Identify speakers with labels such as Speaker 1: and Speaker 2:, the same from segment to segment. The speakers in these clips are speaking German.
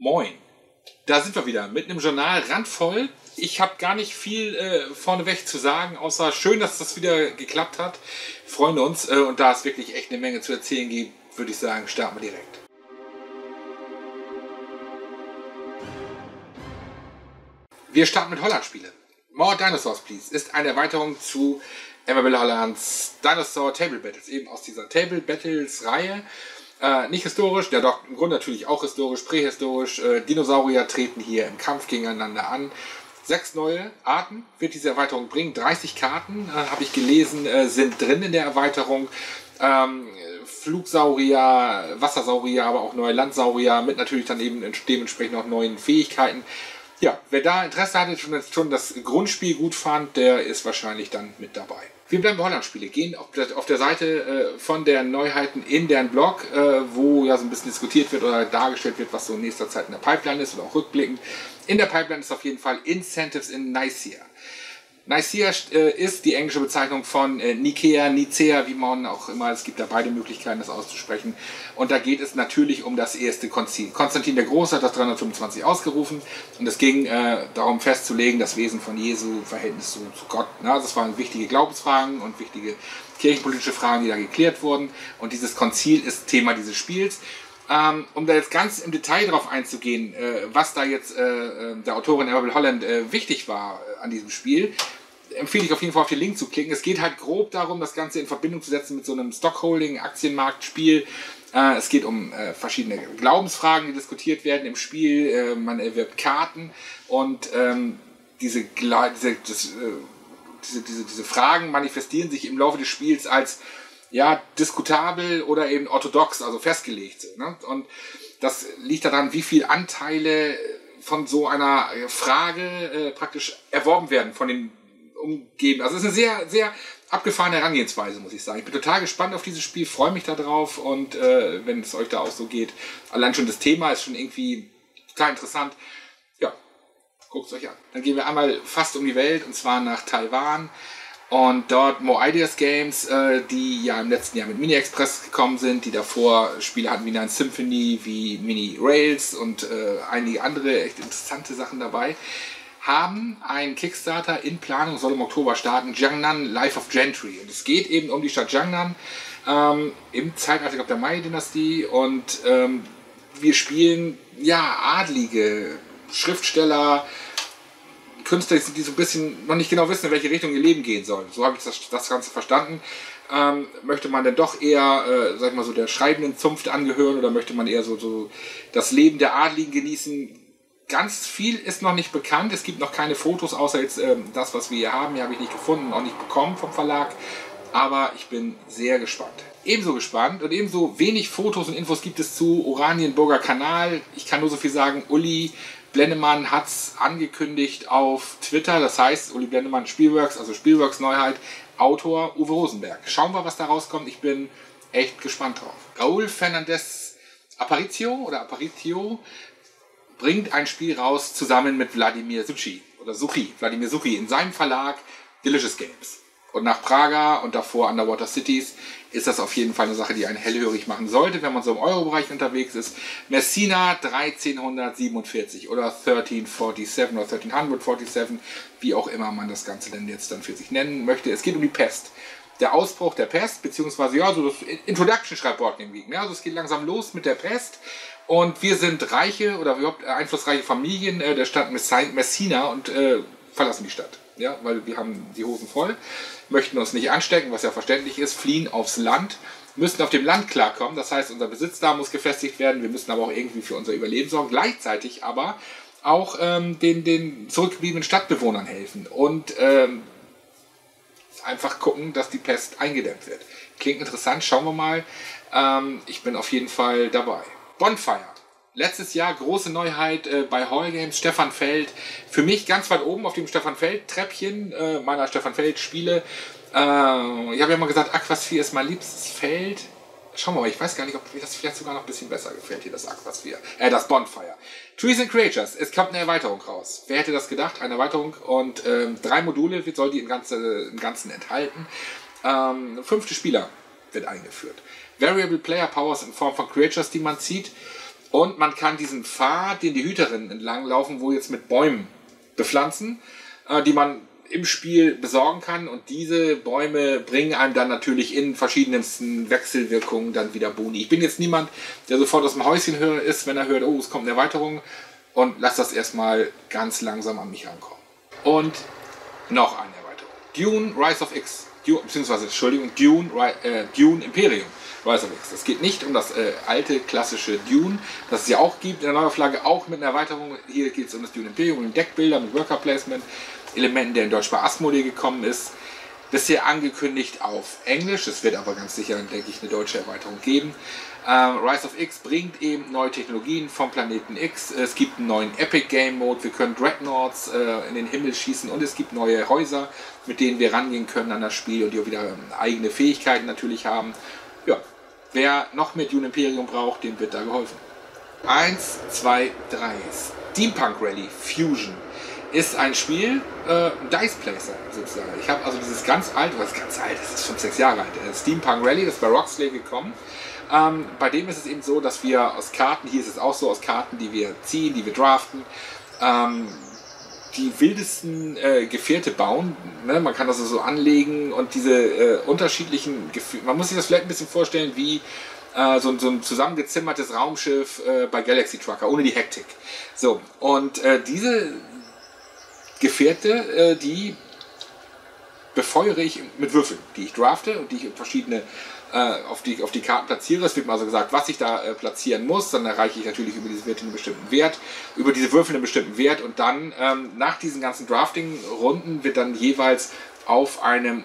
Speaker 1: Moin. Da sind wir wieder mit einem Journal randvoll. Ich habe gar nicht viel äh, vorneweg zu sagen, außer schön, dass das wieder geklappt hat. Freuen uns. Äh, und da es wirklich echt eine Menge zu erzählen gibt, würde ich sagen, starten wir direkt. Wir starten mit Holland-Spiele. More Dinosaurs, Please ist eine Erweiterung zu Emma Hollands Dinosaur Table Battles, eben aus dieser Table Battles Reihe. Äh, nicht historisch, ja doch, im Grunde natürlich auch historisch, prähistorisch. Äh, Dinosaurier treten hier im Kampf gegeneinander an. Sechs neue Arten wird diese Erweiterung bringen. 30 Karten, äh, habe ich gelesen, äh, sind drin in der Erweiterung. Ähm, Flugsaurier, Wassersaurier, aber auch neue Landsaurier mit natürlich dann eben dementsprechend auch neuen Fähigkeiten. Ja, wer da Interesse hatte, schon, schon das Grundspiel gut fand, der ist wahrscheinlich dann mit dabei. Wir bleiben bei Holland-Spiele, gehen auf der, auf der Seite äh, von der Neuheiten in deren Blog, äh, wo ja so ein bisschen diskutiert wird oder dargestellt wird, was so in nächster Zeit in der Pipeline ist oder auch rückblickend. In der Pipeline ist auf jeden Fall Incentives in Nicaea. Nicaea äh, ist die englische Bezeichnung von äh, Nikea, Nicea, wie man auch immer, es gibt da beide Möglichkeiten, das auszusprechen. Und da geht es natürlich um das erste Konzil. Konstantin der Große hat das 325 ausgerufen und es ging äh, darum festzulegen, das Wesen von Jesu, Verhältnis zu, zu Gott. Na, das waren wichtige Glaubensfragen und wichtige kirchenpolitische Fragen, die da geklärt wurden. Und dieses Konzil ist Thema dieses Spiels. Ähm, um da jetzt ganz im Detail drauf einzugehen, äh, was da jetzt äh, äh der Autorin Errol Holland wichtig war an diesem Spiel, empfehle ich auf jeden Fall auf den Link zu klicken. Es geht halt grob darum, das Ganze in Verbindung zu setzen mit so einem Stockholding-Aktienmarktspiel. Äh, es geht um äh, verschiedene Glaubensfragen, die diskutiert werden im Spiel. Äh, man erwirbt Karten und ähm, diese, diese, äh, diese, diese, diese Fragen manifestieren sich im Laufe des Spiels als ja, diskutabel oder eben orthodox, also festgelegt. Ne? Und das liegt daran, wie viele Anteile von so einer Frage äh, praktisch erworben werden von den umgeben. Also es ist eine sehr, sehr abgefahrene Herangehensweise, muss ich sagen. Ich bin total gespannt auf dieses Spiel, freue mich darauf und äh, wenn es euch da auch so geht, allein schon das Thema ist schon irgendwie total interessant. Ja, guckt es euch an. Dann gehen wir einmal fast um die Welt und zwar nach Taiwan. Und dort More Ideas Games, äh, die ja im letzten Jahr mit Mini Express gekommen sind, die davor Spiele hatten wie Nine Symphony, wie Mini Rails und äh, einige andere echt interessante Sachen dabei haben einen Kickstarter in Planung, soll im Oktober starten, Jiangnan Life of Gentry. Und es geht eben um die Stadt Jiangnan ähm, im Zeitalter der Mai-Dynastie und ähm, wir spielen ja Adlige, Schriftsteller, Künstler, die so ein bisschen noch nicht genau wissen, in welche Richtung ihr Leben gehen soll. So habe ich das, das Ganze verstanden. Ähm, möchte man denn doch eher, äh, sag ich mal so, der schreibenden Zunft angehören oder möchte man eher so, so das Leben der Adligen genießen? Ganz viel ist noch nicht bekannt. Es gibt noch keine Fotos, außer jetzt ähm, das, was wir hier haben. Hier habe ich nicht gefunden, auch nicht bekommen vom Verlag. Aber ich bin sehr gespannt. Ebenso gespannt und ebenso wenig Fotos und Infos gibt es zu Oranienburger Kanal. Ich kann nur so viel sagen, Uli Blendemann hat es angekündigt auf Twitter. Das heißt, Uli Blendemann Spielworks, also Spielworks Neuheit, Autor Uwe Rosenberg. Schauen wir, was da rauskommt. Ich bin echt gespannt drauf. Raúl Fernandez Aparicio oder Aparicio bringt ein Spiel raus zusammen mit Wladimir Suchi oder Suchi, Wladimir Suchi in seinem Verlag Delicious Games. Und nach Praga und davor Underwater Cities ist das auf jeden Fall eine Sache, die einen hellhörig machen sollte, wenn man so im Euro-Bereich unterwegs ist. Messina 1347 oder 1347 oder 1347, wie auch immer man das Ganze denn jetzt dann für sich nennen möchte. Es geht um die Pest. Der Ausbruch der Pest, beziehungsweise ja, so das Introduction-Schreibwort im Wiegen. Ja, also es geht langsam los mit der Pest und wir sind reiche oder überhaupt einflussreiche Familien äh, der Stadt Messina und äh, verlassen die Stadt. Ja, weil wir haben die Hosen voll, möchten uns nicht anstecken, was ja verständlich ist, fliehen aufs Land, müssen auf dem Land klarkommen. Das heißt, unser Besitz da muss gefestigt werden. Wir müssen aber auch irgendwie für unser Überleben sorgen. Gleichzeitig aber auch ähm, den, den zurückgebliebenen Stadtbewohnern helfen und ähm, einfach gucken, dass die Pest eingedämmt wird. Klingt interessant, schauen wir mal. Ähm, ich bin auf jeden Fall dabei. Bonfire. Letztes Jahr große Neuheit äh, bei Hall Games, Stefan Feld. Für mich ganz weit oben auf dem Stefan Feld Treppchen äh, meiner Stefan Feld Spiele. Äh, ich habe ja mal gesagt, Aquasphere ist mein liebstes Feld. Schauen wir mal, ich weiß gar nicht, ob mir das vielleicht sogar noch ein bisschen besser gefällt hier, das Aquasphere. Äh, das Bonfire. Trees and Creatures, es kommt eine Erweiterung raus. Wer hätte das gedacht? Eine Erweiterung und ähm, drei Module soll die im, Ganze, im Ganzen enthalten. Ähm, fünfte Spieler wird eingeführt. Variable Player Powers in Form von Creatures, die man zieht. Und man kann diesen Pfad, den die Hüterinnen entlanglaufen, wo jetzt mit Bäumen bepflanzen, äh, die man im Spiel besorgen kann. Und diese Bäume bringen einem dann natürlich in verschiedensten Wechselwirkungen dann wieder Boni. Ich bin jetzt niemand, der sofort aus dem Häuschen hören ist, wenn er hört, oh, es kommt eine Erweiterung. Und lass das erstmal ganz langsam an mich rankommen. Und noch eine Erweiterung. Dune Rise of X. Dune, beziehungsweise, Entschuldigung, Dune, äh, Dune Imperium. Rise of X. Es geht nicht um das äh, alte klassische Dune, das es ja auch gibt in der Neuauflage, auch mit einer Erweiterung. Hier geht es um das Dune Imperium, um Deckbilder mit Worker Placement, Elementen, der in Deutsch bei Asmodee gekommen ist. Bisher angekündigt auf Englisch, es wird aber ganz sicher, denke ich, eine deutsche Erweiterung geben. Ähm, Rise of X bringt eben neue Technologien vom Planeten X. Es gibt einen neuen Epic Game Mode. Wir können Dreadnoughts äh, in den Himmel schießen und es gibt neue Häuser, mit denen wir rangehen können an das Spiel und die auch wieder ähm, eigene Fähigkeiten natürlich haben. Ja, wer noch mehr Dune Imperium braucht, dem wird da geholfen. 1, 2, 3. Steampunk Rally Fusion ist ein Spiel, äh, Dice Placer sozusagen. Ich habe also dieses ganz alte, was ganz alt, das ist fünf, sechs Jahre alt, äh, Steampunk Rally, das ist bei Roxley gekommen. Ähm, bei dem ist es eben so, dass wir aus Karten, hier ist es auch so, aus Karten, die wir ziehen, die wir draften, ähm, die wildesten äh, Gefährte bauen. Ne? Man kann das so anlegen und diese äh, unterschiedlichen Gefühle. Man muss sich das vielleicht ein bisschen vorstellen wie äh, so, so, ein zusammengezimmertes Raumschiff äh, bei Galaxy Trucker, ohne die Hektik. So, und äh, diese Gefährte, äh, die befeuere ich mit Würfeln, die ich drafte und die ich in verschiedene auf, die, auf die Karten platziere. Es wird mir also gesagt, was ich da äh, platzieren muss. Dann erreiche ich natürlich über diese Werte einen bestimmten Wert, über diese Würfel einen bestimmten Wert und dann ähm, nach diesen ganzen Drafting-Runden wird dann jeweils auf einem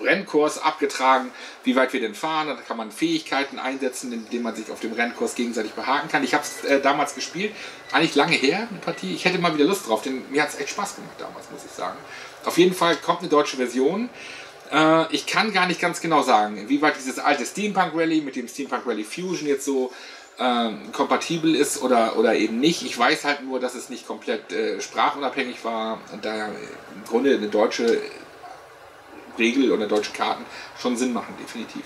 Speaker 1: Rennkurs abgetragen, wie weit wir denn fahren. Da kann man Fähigkeiten einsetzen, indem man sich auf dem Rennkurs gegenseitig behaken kann. Ich habe es äh, damals gespielt, eigentlich lange her, eine Partie. Ich hätte mal wieder Lust drauf, denn mir hat es echt Spaß gemacht damals, muss ich sagen. Auf jeden Fall kommt eine deutsche Version. Äh, ich kann gar nicht ganz genau sagen, wie weit dieses alte Steampunk Rally mit dem Steampunk Rally Fusion jetzt so ähm, kompatibel ist oder, oder eben nicht. Ich weiß halt nur, dass es nicht komplett äh, sprachunabhängig war und daher im Grunde eine deutsche Regel oder deutsche Karten schon Sinn machen, definitiv.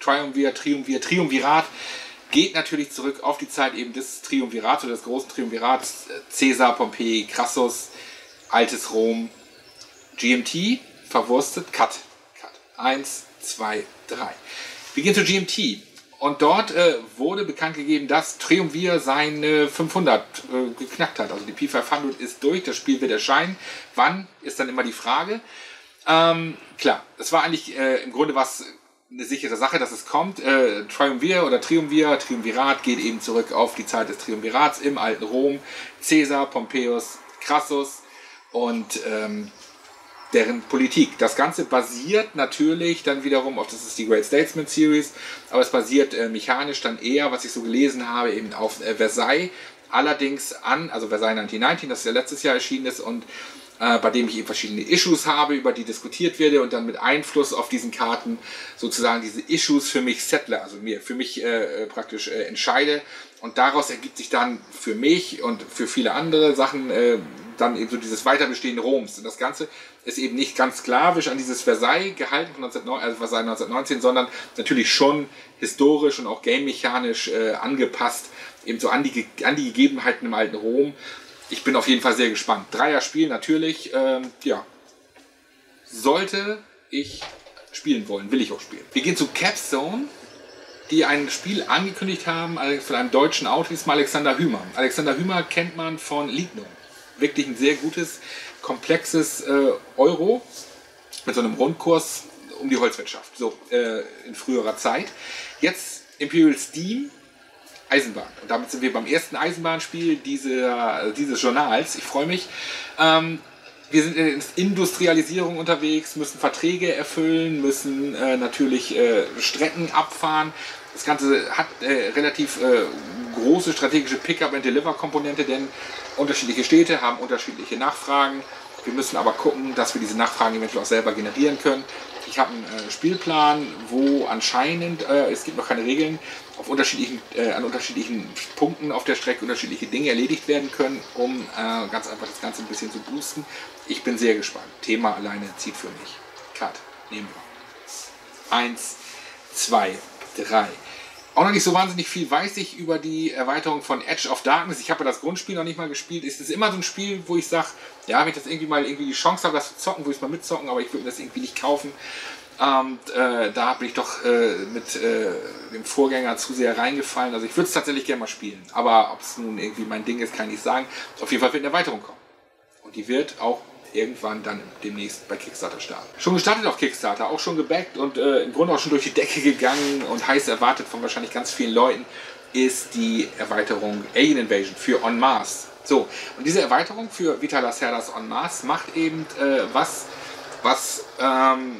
Speaker 1: Triumvir, Triumvir, Triumvirat geht natürlich zurück auf die Zeit eben des Triumvirats oder des großen Triumvirats. Caesar, Pompei, Crassus, altes Rom, GMT, verwurstet, Cut. Cut. Eins, zwei, drei. Wir gehen zu GMT. Und dort äh, wurde bekannt gegeben, dass Triumvir seine 500 äh, geknackt hat. Also die P500 ist durch, das Spiel wird erscheinen. Wann ist dann immer die Frage. Ähm, klar, es war eigentlich äh, im Grunde was eine sichere Sache, dass es kommt. Äh, Triumvir oder Triumvir, Triumvirat geht eben zurück auf die Zeit des Triumvirats im alten Rom. Caesar, Pompeius, Crassus und ähm, deren Politik. Das Ganze basiert natürlich dann wiederum auf, das ist die Great Statesman Series, aber es basiert äh, mechanisch dann eher, was ich so gelesen habe, eben auf äh, Versailles. Allerdings an, also Versailles 1919, das ja letztes Jahr erschienen ist und äh, bei dem ich eben verschiedene Issues habe, über die diskutiert werde und dann mit Einfluss auf diesen Karten sozusagen diese Issues für mich settle, also mir für mich äh, äh, praktisch äh, entscheide. Und daraus ergibt sich dann für mich und für viele andere Sachen äh, dann eben so dieses Weiterbestehen Roms. Und das Ganze ist eben nicht ganz sklavisch an dieses Versailles gehalten von 1919, also Versailles 1919, sondern natürlich schon historisch und auch game-mechanisch äh, angepasst, eben so an die, an die Gegebenheiten im alten Rom ich bin auf jeden Fall sehr gespannt. Dreier-Spiel natürlich, ähm, ja, sollte ich spielen wollen, will ich auch spielen. Wir gehen zu Capstone, die ein Spiel angekündigt haben von einem deutschen Autor, diesmal Alexander Hümer. Alexander Hümer kennt man von Lignum. Wirklich ein sehr gutes, komplexes äh, Euro mit so einem Rundkurs um die Holzwirtschaft, so äh, in früherer Zeit. Jetzt Imperial Steam Eisenbahn. Und damit sind wir beim ersten Eisenbahnspiel diese, dieses Journals. Ich freue mich. Ähm, wir sind in Industrialisierung unterwegs, müssen Verträge erfüllen, müssen äh, natürlich äh, Strecken abfahren. Das Ganze hat äh, relativ äh, große strategische Pickup-and-Deliver-Komponente, denn unterschiedliche Städte haben unterschiedliche Nachfragen. Wir müssen aber gucken, dass wir diese Nachfragen eventuell auch selber generieren können. Ich habe einen äh, Spielplan, wo anscheinend, äh, es gibt noch keine Regeln, auf unterschiedlichen, äh, an unterschiedlichen Punkten auf der Strecke unterschiedliche Dinge erledigt werden können, um äh, ganz einfach das Ganze ein bisschen zu boosten. Ich bin sehr gespannt. Thema alleine zieht für mich. Cut. Nehmen wir. Eins, zwei, drei. Auch noch nicht so wahnsinnig viel weiß ich über die Erweiterung von Edge of Darkness. Ich habe ja das Grundspiel noch nicht mal gespielt. Es ist immer so ein Spiel, wo ich sage, ja, wenn ich das irgendwie mal irgendwie die Chance habe, das zu zocken, wo ich es mal mitzocken, aber ich würde das irgendwie nicht kaufen. Und äh, da bin ich doch äh, mit äh, dem Vorgänger zu sehr reingefallen. Also ich würde es tatsächlich gerne mal spielen. Aber ob es nun irgendwie mein Ding ist, kann ich sagen. Auf jeden Fall wird eine Erweiterung kommen. Und die wird auch irgendwann dann demnächst bei Kickstarter starten. Schon gestartet auf Kickstarter, auch schon gebackt und äh, im Grunde auch schon durch die Decke gegangen und heiß erwartet von wahrscheinlich ganz vielen Leuten, ist die Erweiterung Alien Invasion für On Mars. So, und diese Erweiterung für Vitalas Herdas On Mars macht eben äh, was, was ähm,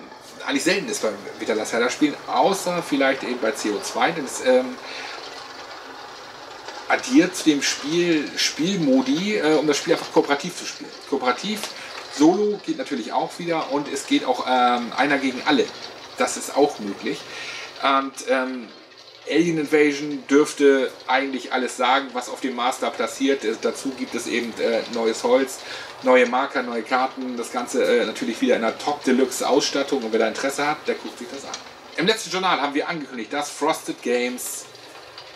Speaker 1: eigentlich selten ist bei Vitalas Herdas Spielen, außer vielleicht eben bei CO2, denn es ähm, addiert zu dem Spiel Spielmodi, äh, um das Spiel einfach kooperativ zu spielen. Kooperativ Solo geht natürlich auch wieder und es geht auch ähm, einer gegen alle. Das ist auch möglich. Und ähm, Alien Invasion dürfte eigentlich alles sagen, was auf dem Master passiert. Äh, dazu gibt es eben äh, neues Holz, neue Marker, neue Karten. Das Ganze äh, natürlich wieder in einer Top Deluxe Ausstattung. Und wer da Interesse hat, der guckt sich das an. Im letzten Journal haben wir angekündigt, dass Frosted Games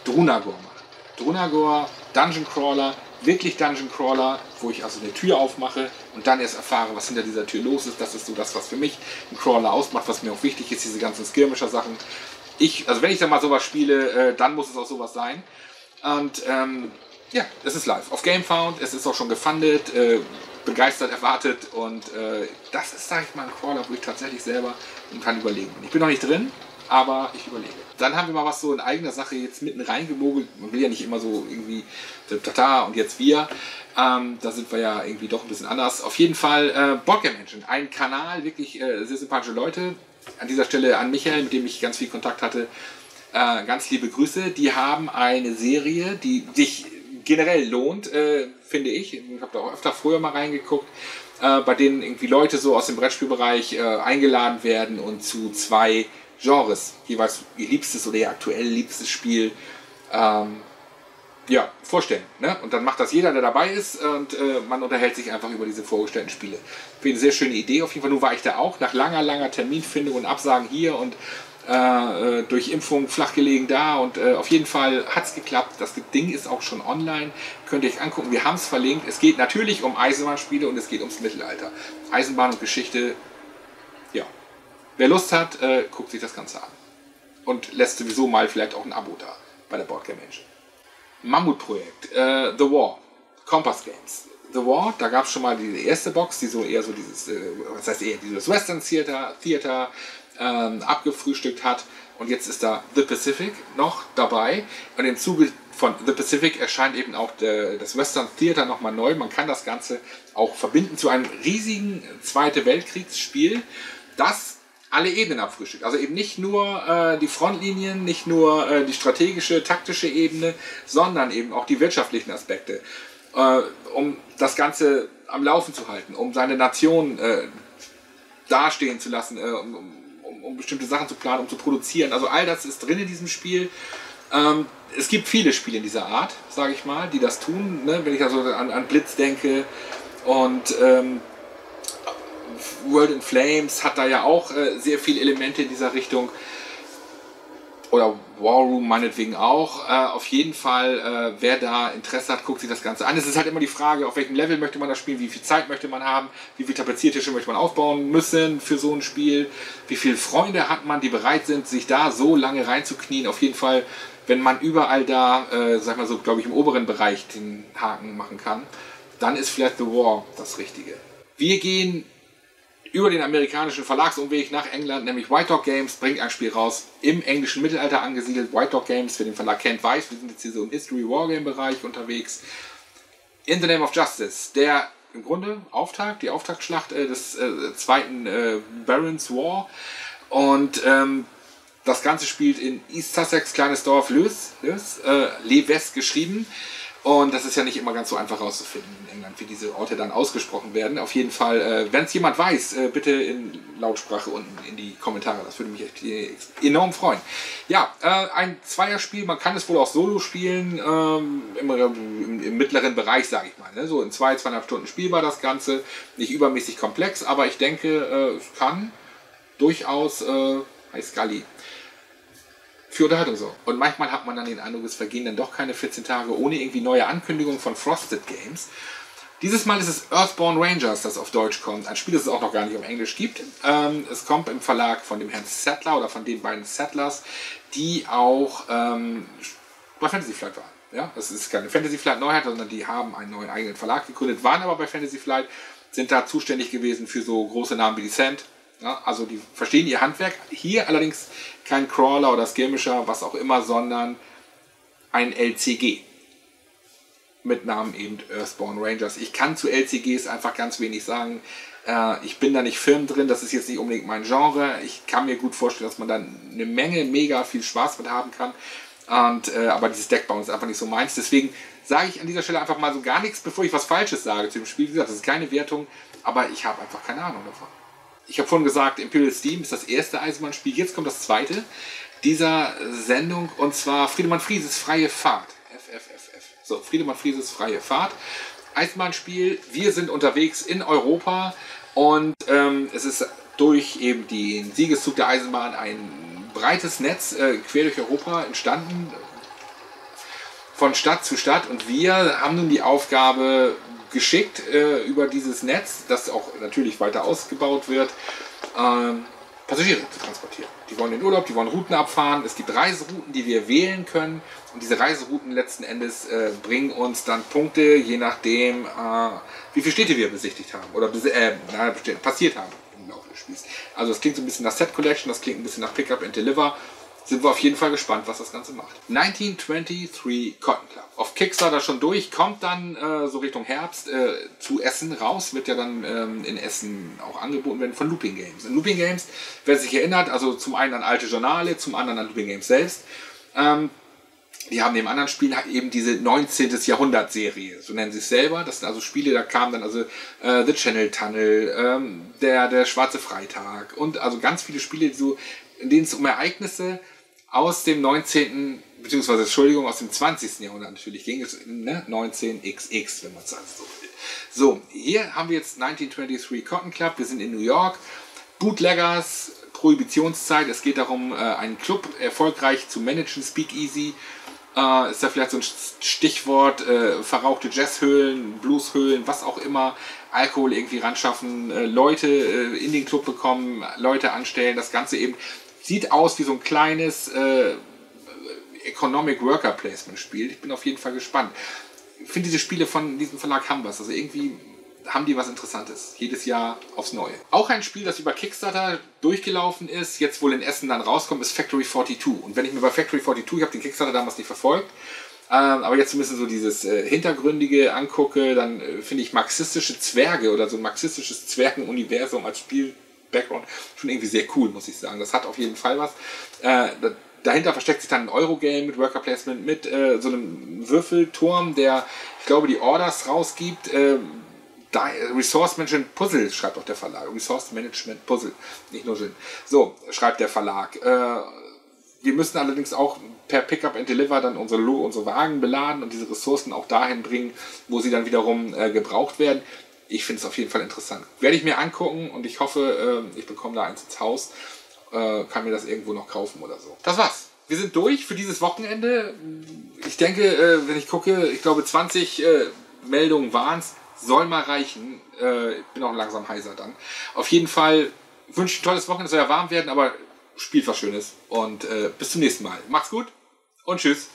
Speaker 1: Drunagor macht. Drunagor, Dungeon Crawler, wirklich Dungeon Crawler, wo ich also eine Tür aufmache und dann erst erfahre, was hinter dieser Tür los ist. Das ist so das, was für mich ein Crawler ausmacht, was mir auch wichtig ist, diese ganzen Skirmisher-Sachen. Ich, also wenn ich dann mal sowas spiele, äh, dann muss es auch sowas sein. Und ähm, ja, es ist live. Auf GameFound, es ist auch schon gefundet, äh, begeistert erwartet und äh, das ist, sag ich mal, ein Crawler, wo ich tatsächlich selber kann überlegen. Ich bin noch nicht drin, aber ich überlege. Dann haben wir mal was so in eigener Sache jetzt mitten reingemogelt. Man will ja nicht immer so irgendwie tata und jetzt wir. Ähm, da sind wir ja irgendwie doch ein bisschen anders. Auf jeden Fall äh, Boardgame Engine, ein Kanal, wirklich äh, sehr sympathische Leute. An dieser Stelle an Michael, mit dem ich ganz viel Kontakt hatte, äh, ganz liebe Grüße. Die haben eine Serie, die sich generell lohnt, äh, finde ich. Ich habe da auch öfter früher mal reingeguckt, äh, bei denen irgendwie Leute so aus dem Brettspielbereich äh, eingeladen werden und zu zwei Genres, jeweils ihr liebstes oder ihr aktuell liebstes Spiel, ähm, ja, vorstellen. Ne? Und dann macht das jeder, der dabei ist und äh, man unterhält sich einfach über diese vorgestellten Spiele. Finde eine sehr schöne Idee. Auf jeden Fall, nun war ich da auch nach langer, langer Terminfindung und Absagen hier und äh, äh durch Impfung flachgelegen da und äh, auf jeden Fall hat es geklappt. Das Ding ist auch schon online. Könnt ihr euch angucken. Wir haben es verlinkt. Es geht natürlich um Eisenbahnspiele und es geht ums Mittelalter. Eisenbahn und Geschichte Wer Lust hat, äh, guckt sich das Ganze an. Und lässt sowieso mal vielleicht auch ein Abo da bei der Boardgame Engine. Mammutprojekt, äh, The War, Compass Games. The War, da gab es schon mal die erste Box, die so eher so dieses, äh, was heißt eher dieses Western Theater, Theater ähm, abgefrühstückt hat. Und jetzt ist da The Pacific noch dabei. Und im Zuge von The Pacific erscheint eben auch der, das Western Theater nochmal neu. Man kann das Ganze auch verbinden zu einem riesigen Zweite Weltkriegsspiel, das alle Ebenen abfrühstückt. Also eben nicht nur äh, die Frontlinien, nicht nur äh, die strategische, taktische Ebene, sondern eben auch die wirtschaftlichen Aspekte, äh, um das Ganze am Laufen zu halten, um seine Nation äh, dastehen zu lassen, äh, um, um, um, bestimmte Sachen zu planen, um zu produzieren. Also all das ist drin in diesem Spiel. Ähm, es gibt viele Spiele in dieser Art, sage ich mal, die das tun. Ne? Wenn ich also an, an Blitz denke und ähm, World in Flames hat da ja auch äh, sehr viele Elemente in dieser Richtung. Oder War Room meinetwegen auch. Äh, auf jeden Fall, äh, wer da Interesse hat, guckt sich das Ganze an. Es ist halt immer die Frage, auf welchem Level möchte man das spielen, wie viel Zeit möchte man haben, wie viele Tapeziertische möchte man aufbauen müssen für so ein Spiel, wie viele Freunde hat man, die bereit sind, sich da so lange reinzuknien. Auf jeden Fall, wenn man überall da, äh, sag mal so, glaube ich, im oberen Bereich den Haken machen kann, dann ist vielleicht The War das Richtige. Wir gehen über den amerikanischen Verlagsumweg nach England, nämlich White Dog Games, bringt ein Spiel raus, im englischen Mittelalter angesiedelt. White Dog Games, wer den Verlag kennt, weiß, wir sind jetzt hier so im History Wargame Bereich unterwegs. In the Name of Justice, der im Grunde Auftakt, die Auftaktschlacht äh, des äh, zweiten äh, Barons War. Und ähm, das Ganze spielt in East Sussex, kleines Dorf Lewes, Lewes, äh, Lewes geschrieben. Und das ist ja nicht immer ganz so einfach herauszufinden in England, wie diese Orte dann ausgesprochen werden. Auf jeden Fall, äh, wenn es jemand weiß, äh, bitte in Lautsprache unten in die Kommentare. Das würde mich echt äh, enorm freuen. Ja, äh, ein Zweierspiel, man kann es wohl auch solo spielen, ähm, im, im, im, mittleren Bereich, sage ich mal. Ne? So in zwei, zweieinhalb Stunden spielbar das Ganze. Nicht übermäßig komplex, aber ich denke, äh, es kann durchaus, äh, heißt Scully, für Unterhaltung so. Und manchmal hat man dann den Eindruck, es vergehen dann doch keine 14 Tage ohne irgendwie neue Ankündigungen von Frosted Games. Dieses Mal ist es Earthborn Rangers, das auf Deutsch kommt. Ein Spiel, das es auch noch gar nicht auf Englisch gibt. Ähm, es kommt im Verlag von dem Herrn Settler oder von den beiden Settlers, die auch ähm, bei Fantasy Flight waren. Ja, das ist keine Fantasy Flight Neuheit, sondern die haben einen neuen eigenen Verlag gegründet, waren aber bei Fantasy Flight, sind da zuständig gewesen für so große Namen wie Descent. Ja, also die verstehen ihr Handwerk. Hier allerdings kein Crawler oder Skirmisher, was auch immer, sondern ein LCG mit Namen eben Earthborn Rangers. Ich kann zu LCGs einfach ganz wenig sagen. Äh, ich bin da nicht firm drin, das ist jetzt nicht unbedingt mein Genre. Ich kann mir gut vorstellen, dass man da eine Menge, mega viel Spaß mit haben kann. Und, äh, aber dieses Deckbauen ist einfach nicht so meins. Deswegen sage ich an dieser Stelle einfach mal so gar nichts, bevor ich was Falsches sage zu dem Spiel. Wie gesagt, das ist keine Wertung, aber ich habe einfach keine Ahnung davon. Ich habe vorhin gesagt, Imperial Steam ist das erste Eisenbahnspiel. Jetzt kommt das zweite dieser Sendung und zwar Friedemann Frieses Freie Fahrt. FFFF. So, Friedemann Frieses Freie Fahrt. Eisenbahnspiel. Wir sind unterwegs in Europa und ähm, es ist durch eben den Siegeszug der Eisenbahn ein breites Netz äh, quer durch Europa entstanden, von Stadt zu Stadt. Und wir haben nun die Aufgabe geschickt äh, über dieses Netz, das auch natürlich weiter ausgebaut wird, ähm, Passagiere zu transportieren. Die wollen in Urlaub, die wollen Routen abfahren. Es gibt Reiserouten, die wir wählen können. Und diese Reiserouten letzten Endes äh, bringen uns dann Punkte, je nachdem, äh, wie viele Städte wir besichtigt haben oder äh, passiert haben im Laufe des Spiels. Also es klingt so ein bisschen nach Set Collection, das klingt ein bisschen nach Pickup and Deliver sind wir auf jeden Fall gespannt, was das Ganze macht. 1923 Cotton Club. Auf Kickstarter schon durch, kommt dann äh, so Richtung Herbst äh, zu Essen raus, wird ja dann ähm, in Essen auch angeboten werden von Looping Games. In Looping Games, wer sich erinnert, also zum einen an alte Journale, zum anderen an Looping Games selbst. Ähm, die haben neben anderen Spielen halt eben diese 19. Jahrhundert Serie, so nennen sie es selber. Das sind also Spiele, da kamen dann also äh, The Channel Tunnel, ähm, der, der Schwarze Freitag und also ganz viele Spiele, so, in denen es um Ereignisse aus dem 19., beziehungsweise Entschuldigung, aus dem 20. Jahrhundert natürlich ging es, ne? 19XX, wenn man es so will. So, hier haben wir jetzt 1923 Cotton Club, wir sind in New York, Bootleggers, Prohibitionszeit, es geht darum, äh, einen Club erfolgreich zu managen, Speakeasy, äh, ist da vielleicht so ein Stichwort, äh, verrauchte Jazzhöhlen, Blueshöhlen, was auch immer, Alkohol irgendwie ran schaffen, äh, Leute äh, in den Club bekommen, Leute anstellen, das Ganze eben Sieht aus wie so ein kleines äh, Economic Worker Placement Spiel. Ich bin auf jeden Fall gespannt. Ich finde diese Spiele von diesem Verlag haben was. Also irgendwie haben die was Interessantes. Jedes Jahr aufs Neue. Auch ein Spiel, das über Kickstarter durchgelaufen ist, jetzt wohl in Essen dann rauskommt, ist Factory 42. Und wenn ich mir bei Factory 42, ich habe den Kickstarter damals nicht verfolgt, ähm, aber jetzt zumindest so dieses äh, Hintergründige angucke, dann äh, finde ich marxistische Zwerge oder so ein marxistisches Zwergenuniversum als Spiel Background schon irgendwie sehr cool, muss ich sagen. Das hat auf jeden Fall was. Äh, dahinter versteckt sich dann ein Eurogame mit Worker Placement, mit äh, so einem Würfelturm, der, ich glaube, die Orders rausgibt. Äh, Resource Management Puzzle schreibt auch der Verlag. Resource Management Puzzle, nicht nur Sinn. So, schreibt der Verlag. Äh, wir müssen allerdings auch per Pickup and Deliver dann unsere, unsere Wagen beladen und diese Ressourcen auch dahin bringen, wo sie dann wiederum äh, gebraucht werden ich finde es auf jeden Fall interessant. Werde ich mir angucken und ich hoffe, äh, ich bekomme da eins ins Haus. Äh, kann mir das irgendwo noch kaufen oder so. Das war's. Wir sind durch für dieses Wochenende. Ich denke, äh, wenn ich gucke, ich glaube 20 äh, Meldungen waren es. Soll mal reichen. Äh, ich bin auch langsam heiser dann. Auf jeden Fall wünsche ich ein tolles Wochenende. Es soll ja warm werden, aber spielt was Schönes. Und äh, bis zum nächsten Mal. Macht's gut und tschüss.